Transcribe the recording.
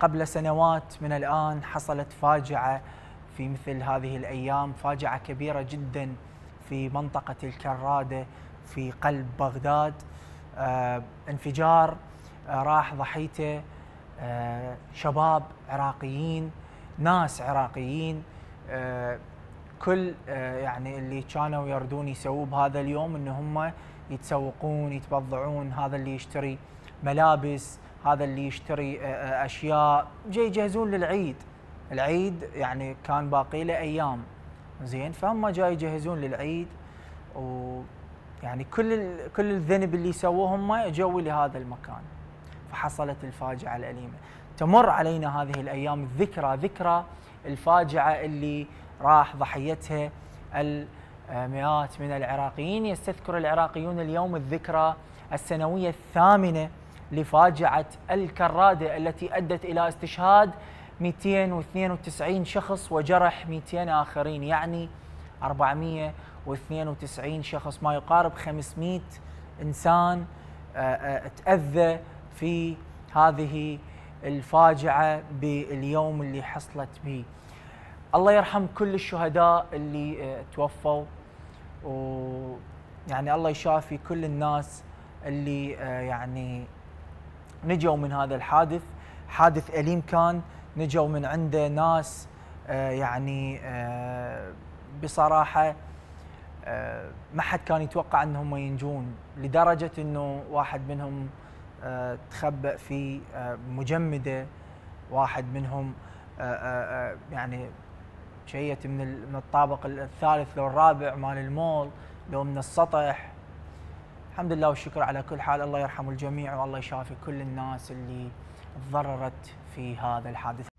قبل سنوات من الآن حصلت فاجعة في مثل هذه الأيام فاجعة كبيرة جدا في منطقة الكرادة في قلب بغداد. انفجار راح ضحيته شباب عراقيين ناس عراقيين كل يعني اللي كانوا يردون يسووا بهذا اليوم ان هم يتسوقون يتبضعون هذا اللي يشتري ملابس هذا اللي يشتري أشياء. جاي يجهزون للعيد. العيد يعني كان باقي له أيام. زين فهم جاي يجهزون للعيد. و يعني كل كل الذنب اللي سووه هم اجوا لهذا المكان. فحصلت الفاجعة الأليمة. تمر علينا هذه الأيام الذكرى ذكرى الفاجعة اللي راح ضحيتها المئات من العراقيين. يستذكر العراقيون اليوم الذكرى السنوية الثامنة لفاجعة الكرادة التي أدت إلى استشهاد 292 شخص وجرح 200 آخرين يعني 492 شخص. ما يقارب 500 إنسان تأذى في هذه الفاجعة باليوم اللي حصلت به. الله يرحم كل الشهداء اللي توفوا. ويعني الله يشافي كل الناس اللي يعني نجوا من هذا الحادث. حادث أليم كان نجوا من عنده ناس يعني بصراحة ما حد كان يتوقع انهم ينجون لدرجة إنه واحد منهم تخبأ في مجمدة واحد منهم يعني شيت من الطابق الثالث لو الرابع مال المول لو من السطح الحمد لله والشكر على كل حال. الله يرحم الجميع والله يشافي كل الناس اللي تضررت في هذا الحادث.